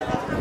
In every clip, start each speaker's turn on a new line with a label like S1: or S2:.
S1: Είναι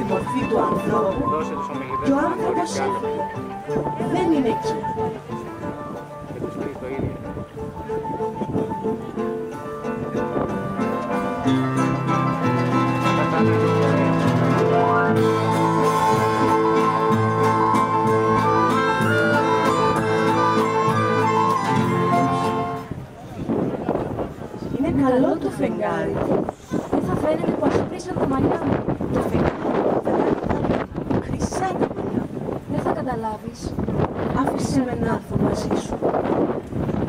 S1: τη μορφή τους ανθρώπου και ο άνθρωπος έφυγε. Δεν είναι εκεί. Είναι καλό το φεγγάρι.
S2: Δεν θα φαίνεται που ασπρίσαν τα μαλλιά μου.
S1: Το φεγγάρι, χρυσά τα μαλλιά μου.
S2: Δεν θα καταλάβεις.
S1: Άφησες με να έρθω μαζί σου.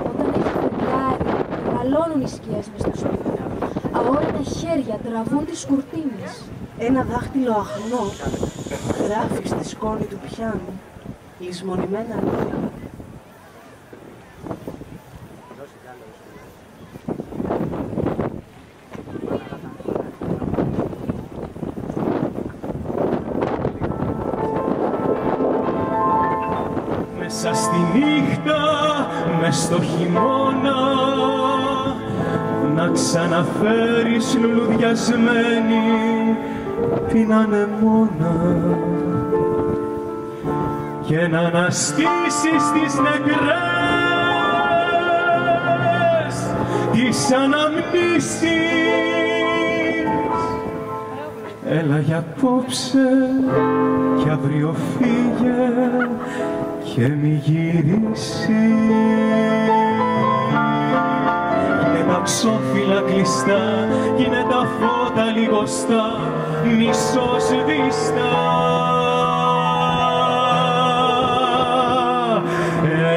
S2: Όταν έχεις φεγγάρι, μεγαλώνουν οι σκιές μες στο σπίτι. Αόρατα χέρια τραβούν τις κουρτίνες.
S1: Ένα δάχτυλο αχνό γράφεις στη σκόνη του πιάνου λησμονημένα λόγια.
S3: Ξαναφέρεις λουλουδιασμένη την ανεμόνα και να αναστήσεις τις νεκρές τις αναμνήσεις Έλα για απόψε κι αύριο φύγε και μη γυρίσεις. Είναι τα ψόφυλλα κλειστά, είναι τα φώτα λιγοστά, μισός διστά.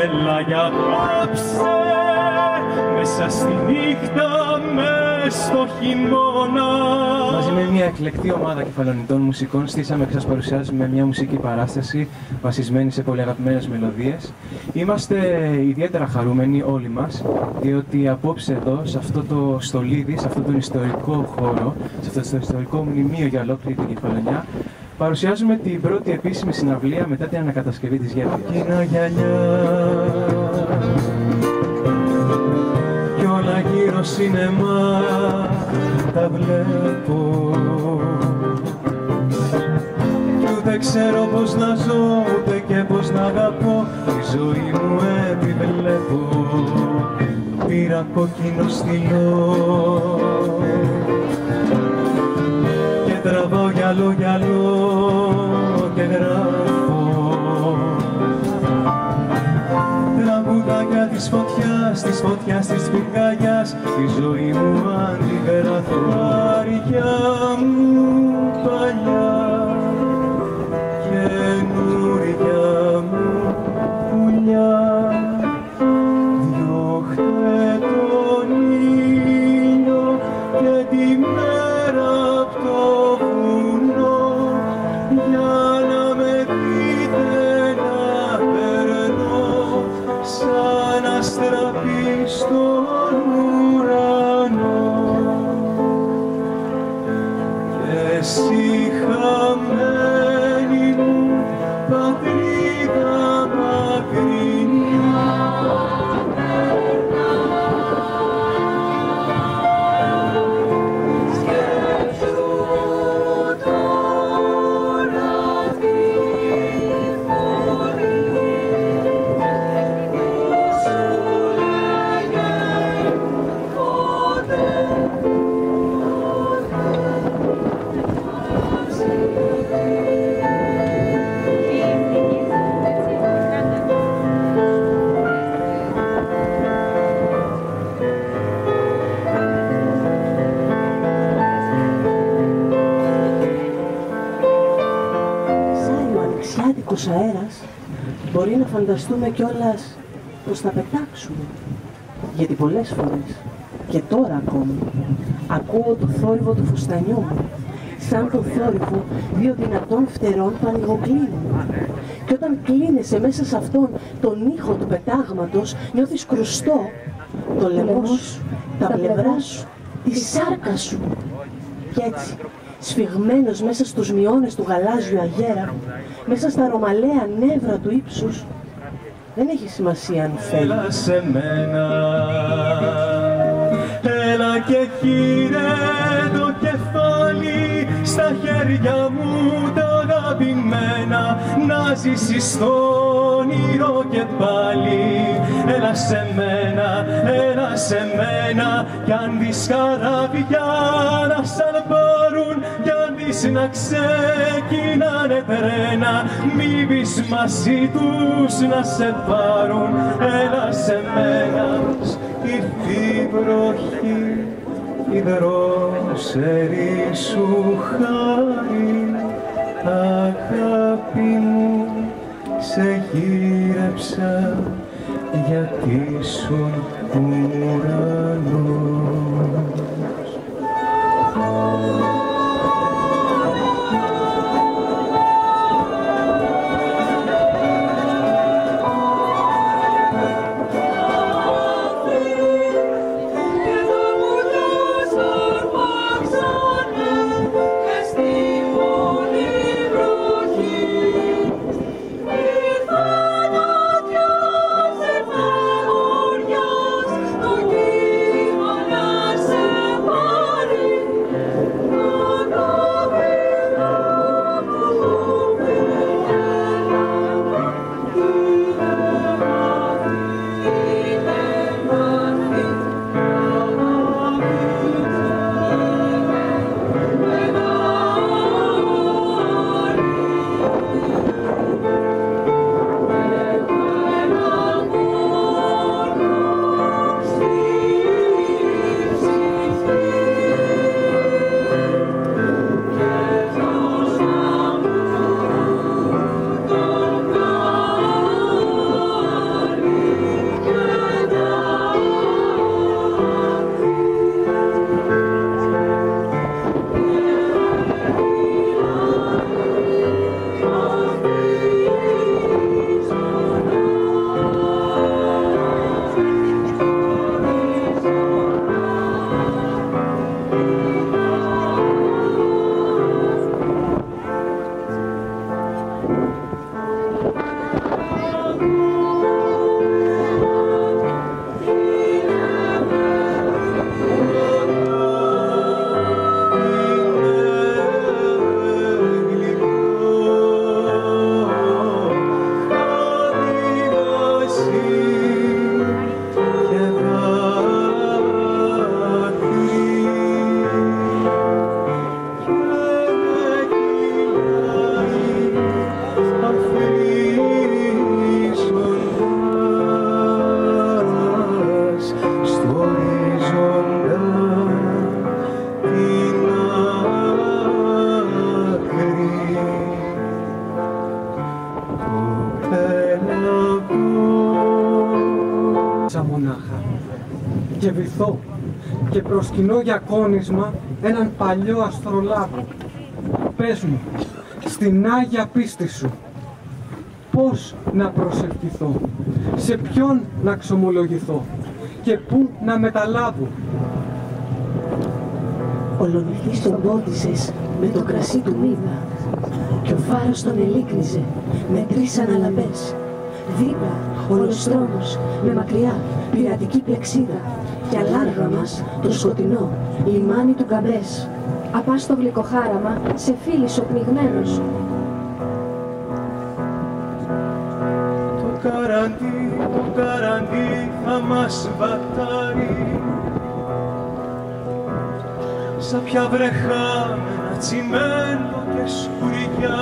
S3: Έλα για απόψε, μέσα στη νύχτα με
S4: μες στο χειμώνα.
S3: Μαζί με μια εκλεκτή ομάδα κεφαλονιτών μουσικών στήσαμε και σας παρουσιάζουμε μια μουσική παράσταση βασισμένη σε πολύ αγαπημένες μελωδίες. Είμαστε ιδιαίτερα χαρούμενοι όλοι μας, διότι απόψε εδώ, σε αυτό το στολίδι, σε αυτόν τον ιστορικό χώρο, σε αυτό το ιστορικό μνημείο για ολόκληρη την Κεφαλονιά, παρουσιάζουμε την πρώτη επίσημη συναυλία μετά την ανακατασκευή της γέφυρας. Σινεμά τα βλέπω. Κι ούτε ξέρω πως να ζω ούτε και πως να αγαπώ. Τη ζωή μου επιβλέπω. Πήρα κόκκινο στυλό. Και τραβάω γυαλό γυαλό φωτιάς, της φωτιάς της πυρκαγιάς τη ζωή μου αντιγράφω βαριά μου παλιά
S1: μπορεί να φανταστούμε κιόλας πως θα πετάξουμε. Γιατί πολλές φορές, και τώρα ακόμη, ακούω το θόρυβο του φουστανιού μου, σαν το θόρυβο δύο δυνατών φτερών που ανοιγοκλίνουν. Και όταν κλείνεσαι μέσα σε αυτόν τον ήχο του πετάγματος, νιώθεις κρουστό το λαιμό σου, τα πλευρά σου, τη σάρκα σου. Κι έτσι, σφιγμένος μέσα στους μειώνες του γαλάζιου αγέρα, μέσα στα ρωμαλαία νεύρα του ύψους, δεν έχει σημασία αν θέλει.
S3: Έλα σε μένα Έλα και χείρε το κεφάλι Στα χέρια μου τα αγαπημένα Να ζήσεις στο όνειρο και πάλι Έλα σε μένα, έλα σε μένα Κι αν δεις καράβια να σαλπάρουν Κι αν δεις να ξεκινάνε τρένα. Μη πεις μαζί τους να σε πάρουν. Έλα σε μένα. Ήρθε η βροχή η δρόσερη σου χάρη. Αγάπη μου σε γύρεψα γιατί σου ουρανός
S5: και προσκυνώ για κόνισμα έναν παλιό αστρολάβο. Πες μου, στην Άγια πίστη σου, πώς να προσευχηθώ, σε ποιον να ξομολογηθώ; Και πού να μεταλάβω;
S1: Ολονυχτής τον πόντισες με το κρασί του μήνα και ο φάρος τον ελίκνιζε με τρεις αναλαμπές. Δίπλα όλος δρόμος με μακριά πειρατική πλεξίδα και αλάργα μας το σκοτεινό λιμάνι του Καμπές.
S2: Απά στο γλυκοχάραμα σε φίλης ο πνιγμένος.
S3: Το καραντί, το καραντί θα μας βατάρει Σαν πια βρεχά με ένα τσιμέντο και σκουριά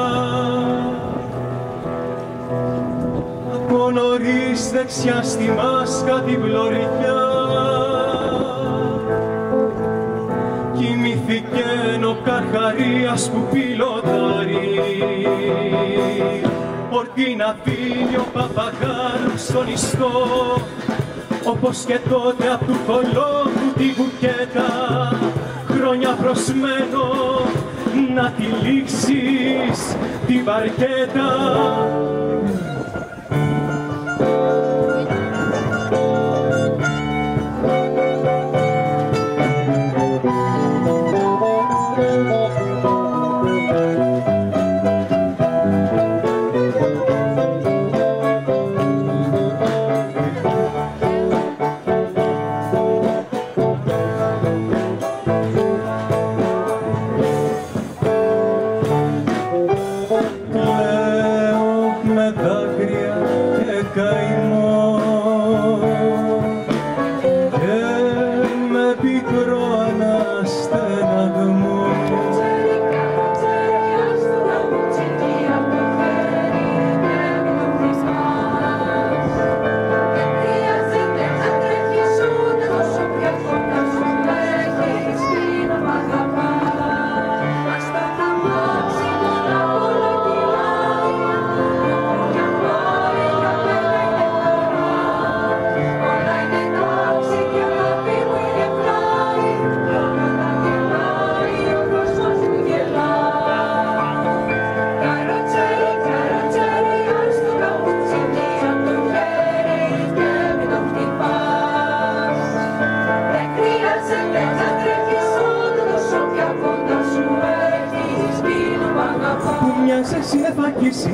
S3: Από νωρίς δεξιά στη μάσκα την πλωριά Κοιμήθηκε ο καρχαρίας που πιλωτάρει Πορτίνα αφήνει ο παπαγάλος στον ιστό όπως και τότε απ' του κολόγου τη βουκέτα χρόνια προσμένο να τη λήξεις την βαρκέτα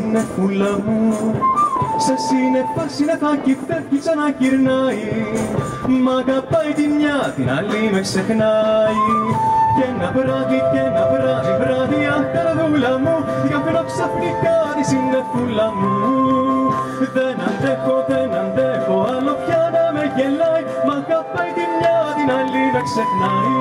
S3: συννεφάκι συννεφούλα μου. Σε σύννεφα, συννεφάκι φεύγει ξαναγυρνάει Μ' αγαπάει τη μια, την άλλη με ξεχνάει. Και ένα βράδυ, και ένα βράδυ, βράδυ, αχ καρδούλα μου Διώχνω ξαφνικά τη συννεφούλα μου. Δεν αντέχω, δεν αντέχω, άλλο πια να με γελάει. Μ' αγαπάει τη μια, την άλλη με ξεχνάει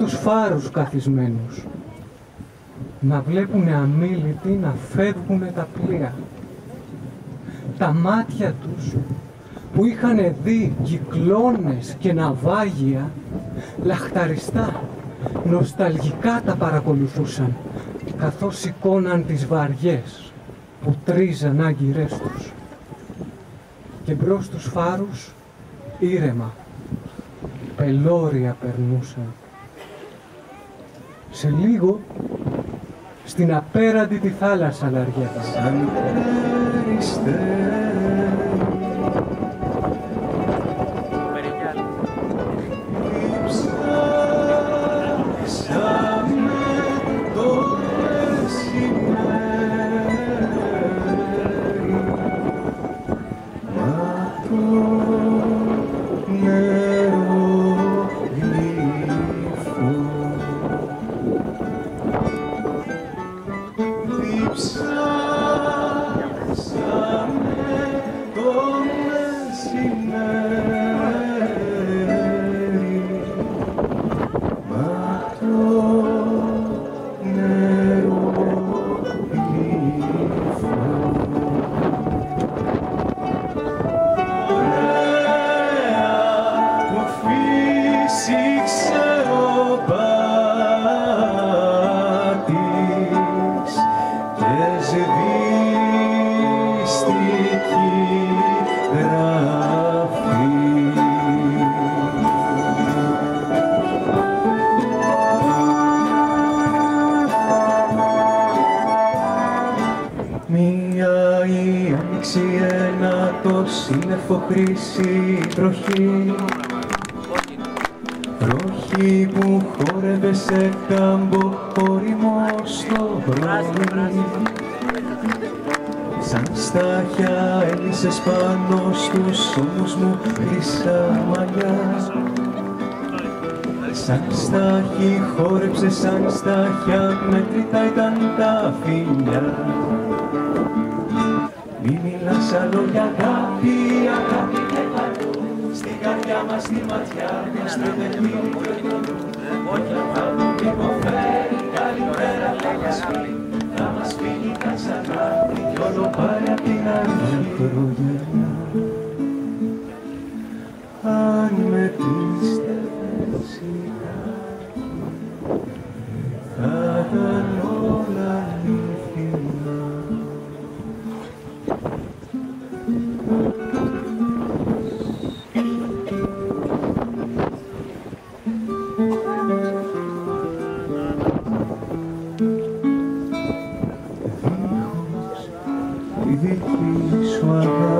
S5: τους φάρους καθισμένους. Να βλέπουνε αμήλυτοι να φεύγουνε τα πλοία. Τα μάτια τους που είχαν δει κυκλώνες και ναυάγια, λαχταριστά, νοσταλγικά τα παρακολουθούσαν, καθώς σηκώναν τις βαριές που τρίζαν άγκυρές τους. Και μπρος τους φάρους, ήρεμα, πελώρια περνούσαν. Σε λίγο, στην απέραντη τη θάλασσα λαριέτα.
S3: Σαν σύννεφο χρυσή βροχή. Βροχή που χόρευε σε κάμπο όριμο στο πρωί Σαν στάχια έλυσες πάνω στους ώμους μου χρυσά μαλλιά. Σαν στάχη χόρεψε σαν στάχια μέτρητα ήταν τα φιλιά. Μη μιλάς άλλο για αγάπη, αγάπη και παντού Στην καρδιά μας τη ματιά μας τρεβελή Όχι θα μου υποφέρει, καλημέρα λέγας φίλοι Θα μας φύγει τα ξανάρθει κι όλο πάλι απ' την αρχή τη δική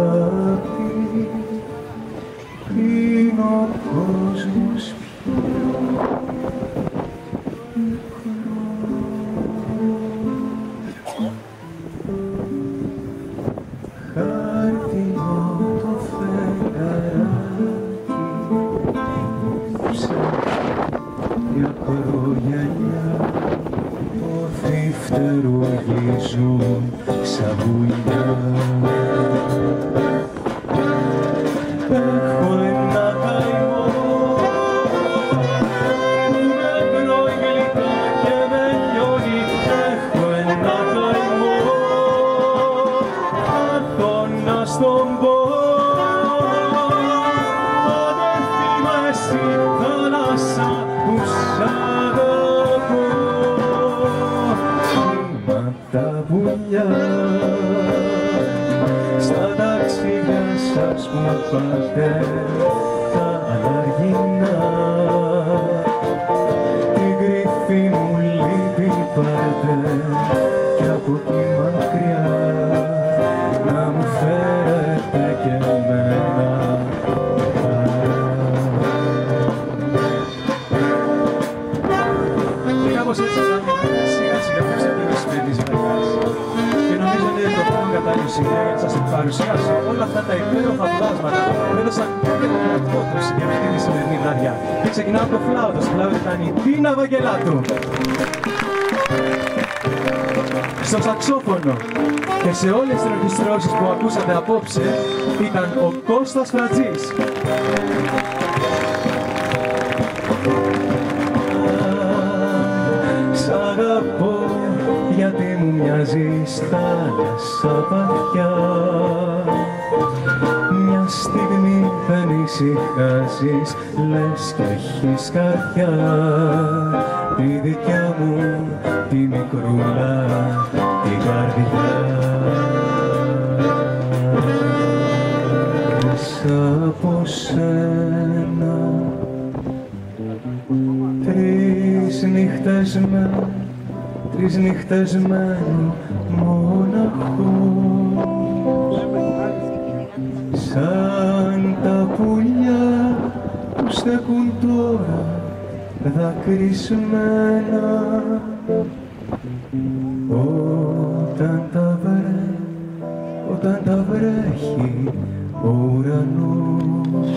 S6: κάπως έτσι σαν σιγά σιγά που ξεκίνησε με τις βρεκάς. Και νομίζω ότι είναι το πιο κατάλληλο σημείο για να σας παρουσιάσω όλα αυτά τα υπέροχα πλάσματα που έδωσαν και το πραγματικό τους για αυτή τη σημερινή βραδιά. Και ξεκινάω από το φλάουτο. Στο φλάουτο ήταν η Τίνα Βαγγελάτου. Στο σαξόφωνο και σε όλες τις ορχιστρώσεις που ακούσατε απόψε ήταν ο Κώστας Φρατζής.
S3: Μου μοιάζεις θάλασσα βαθιά. Μια στιγμή δεν ησυχάζεις λες κι έχεις καρδιά. Τη δικιά μου τη μικρούλα την καρδιά. Μέσα από σένα. Τρεις νύχτες με τρεις νύχτες μένω μοναχό σαν τα πουλιά που στέκουν τώρα δακρυσμένα. Όταν τα βρε, όταν τα βρέχει ο ουρανός